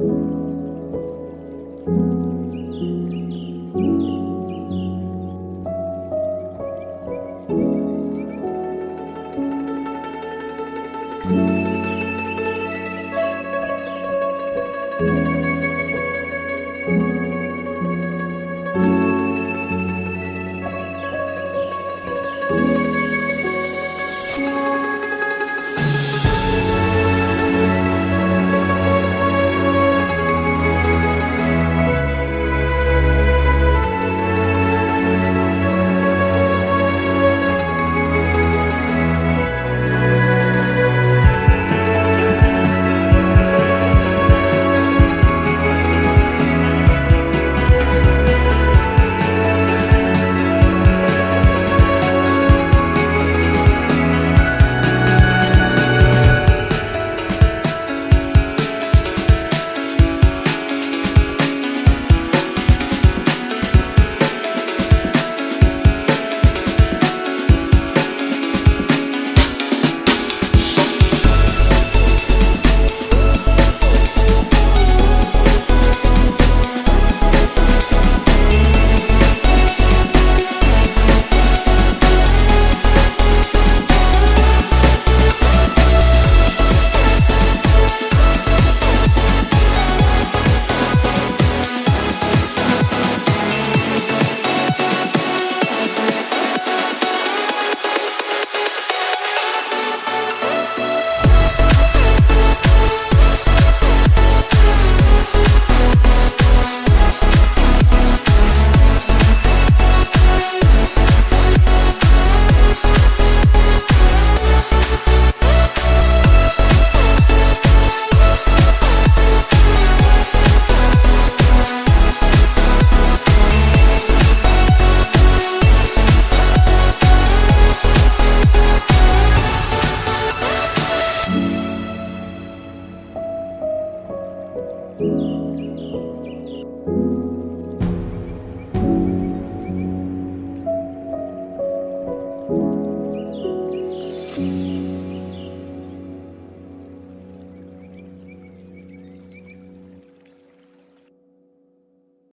Música